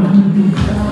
じゃあ。